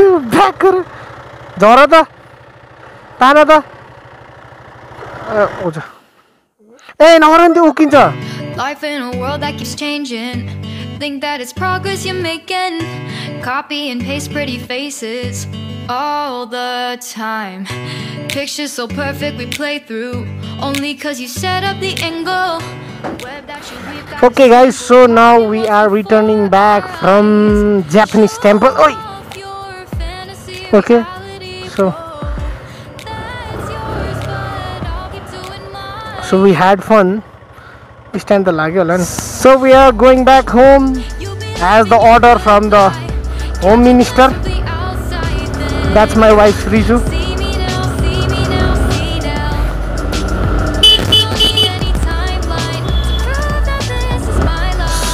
Back गर झर त तान त ए, आउँछ ए नगर नि त्यो उकिन्छ Life in a world that keeps changing. Think that it's progress you're making. Copy and paste pretty faces all the time. Pictures so perfect we play through. Only cause you set up the angle. Web that you weave got Okay guys, so now we are returning back from Japanese temple. Oi! okay so so we had fun. This time the lagyo so we are going back home as the order from the home minister. That's my wife Riju.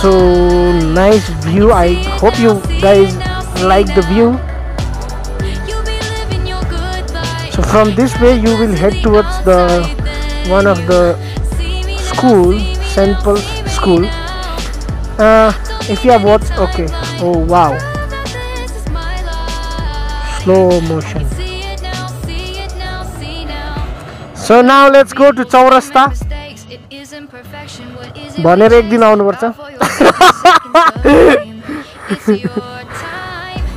So nice view. I hope you guys like the view So from this way you will head towards the one of the See me now, school, see me St. now, Paul's see me School. now. Uh, if you have watched, okay. Oh wow, Prove that this is my life. slow motion. See it now, see it now, see now. So now let's go to Chaurasta. Mistakes, it isn't perfection. What is it भनेर we एक दिन chase? आउनुपर्छ।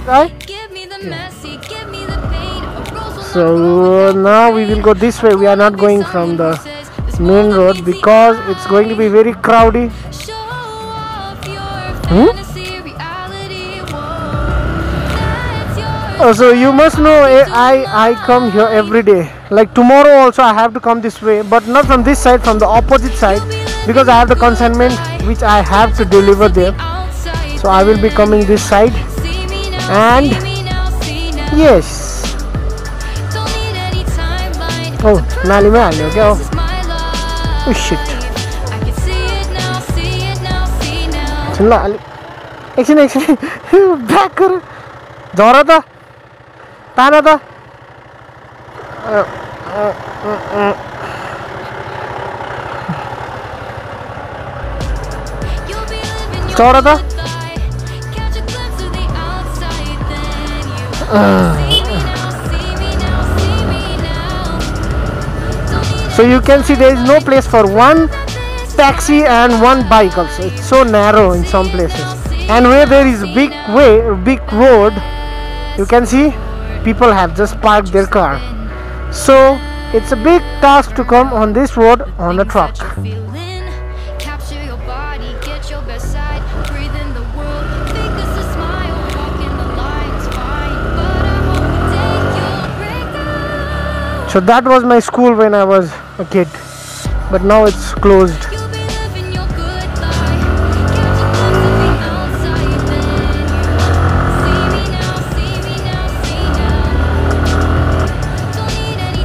Not so now we will go this way. We are not going from the main road because it's going to be very crowdy. Show Hmm? Oh, so you must know eh, I I come here every day. Like tomorrow also I have to come this way, but not from this side, from the opposite side, because I have the consignment which I have to deliver there. So I will be coming this side. And-. Yes. now, see it now, see now. सुन ल अलिक एकछिन एकछिन back गर झर त तान त You'll be living your चढ त So you can see there is no place for one taxi and one bike also. It's so narrow in some places. And where there is big way, big road, you can see people have just parked their car. So it's a big task to come on this road on a truck. That you're feeling. Capture your body, get your best side. Breathe in the world. Fake us a smile. Walk in the lines, fine. But I hope one day you'll break through. So that was my school when I was a kid. But now it's closed.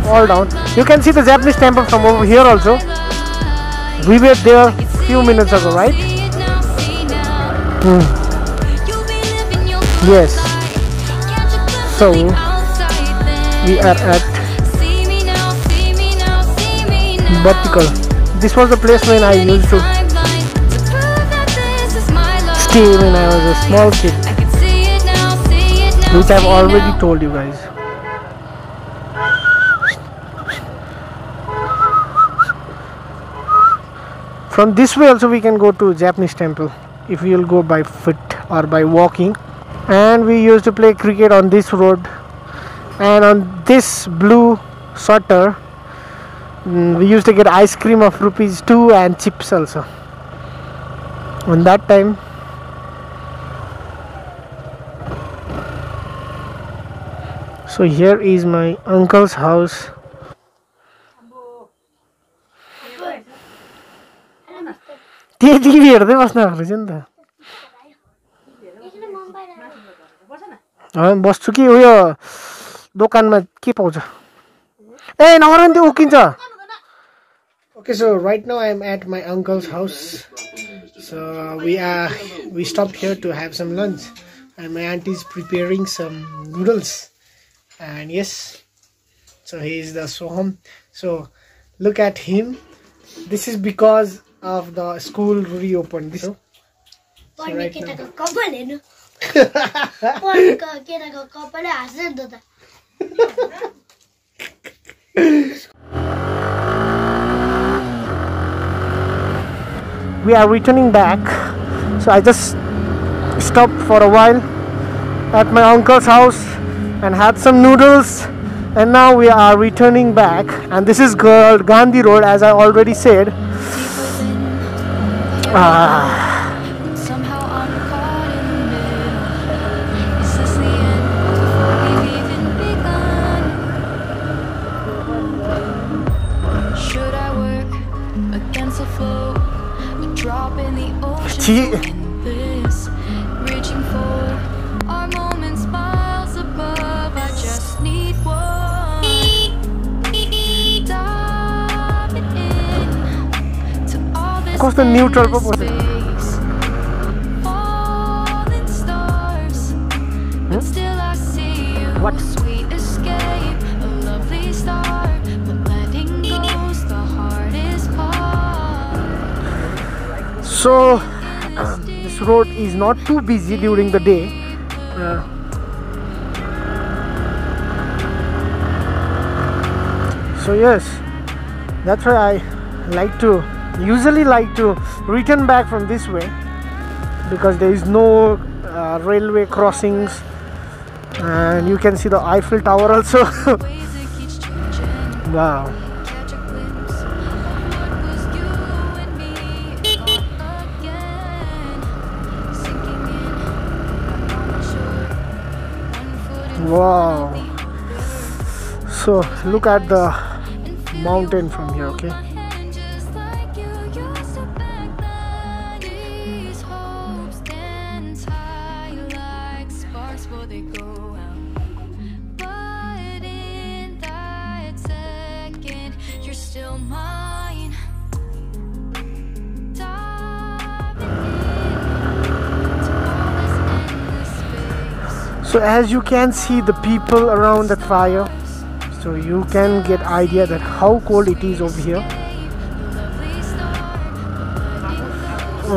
All down. You can see the Japanese temple from over here also. We were there few minutes ago, right? Good Yes. So, We are at Vertical. This was the place when I used to stay when I was a small kid. Which I've already told you guys. From this way also we can go to Japanese temple if we will go by foot or by walking. And we used to play cricket on this road. And on this blue shutter, we used to get ice cream of rupees 2 and chips also. On that time, So here is my uncle's house. त्यति हेर्दै बस्नु भएको रहेछ नि त बस्छु कि उयो दोकानमा के पाउँछ ए नगर नि त्यो उकिन्छ Okay, so right now I am at my uncle's house. So uh, we are we stopped here to have some lunch, and my auntie is preparing some noodles. And yes, so he is the Soham. So look at him. This is because of the school reopened. So, so right now, we are returning back. So i just stopped for a while at my uncle's house and had some noodles and now we are returning back. And this is called gandhi road as i already said. Ah, start, but letting go's the hardest part. so um, this road is not too busy during the day. Uh, so yes that's why i like to usually like to return back from this way because there is no uh, railway crossings and you can see the eiffel tower also. Wow Wow. so look at the mountain from here okay my hand so as you can see the people around that fire so you can get idea that how cold it is over here.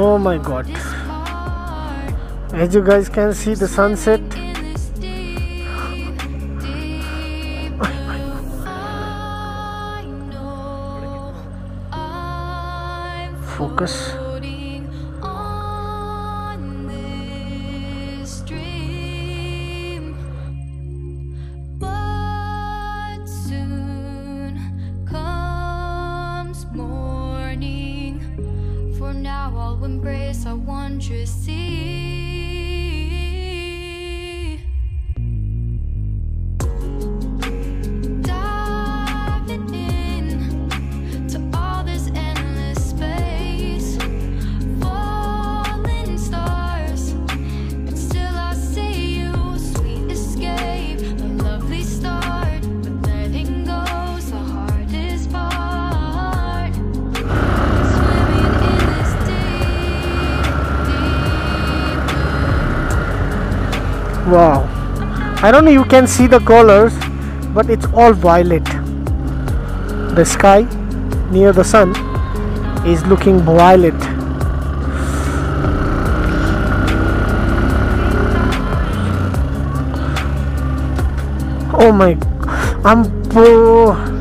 Oh my god. As you guys can see the sunset. Focus. Wow. I don't know you can see the colors but it's all violet. The sky near the sun is looking violet. Oh my i'm oh,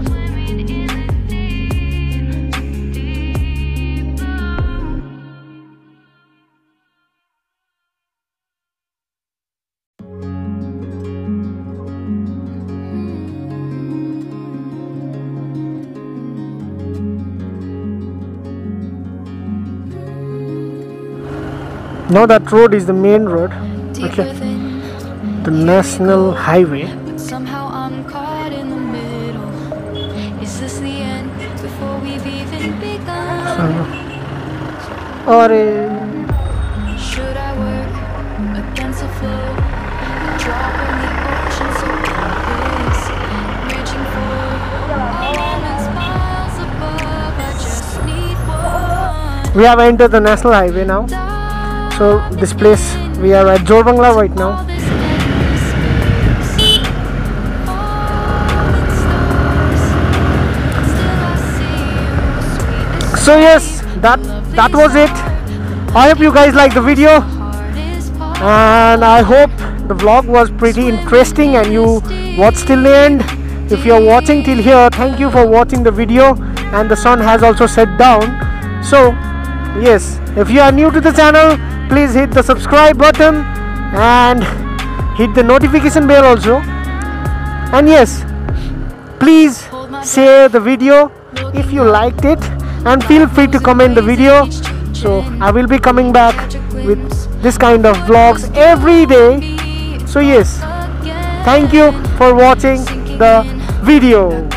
now that road is the main road okay the national highway somehow I'm caught in the middle. Is this the end before we've even begun? Uh, or Should I work against the flow? A the ocean, so endless. Reaching for moments miles above. I just need one. we have entered the national highway now so this place we are at Jorbangla right now. So yes that that was it. I hope you guys like the video. And I hope the vlog was pretty interesting and you watched till the end. If you're watching till here thank you for watching the video. And the sun has also set down. So yes if you are new to the channel please hit the subscribe button and hit the notification bell also. And yes please share the video if you liked it and feel free to comment the video. So i will be coming back with this kind of vlogs every day. So yes thank you for watching the video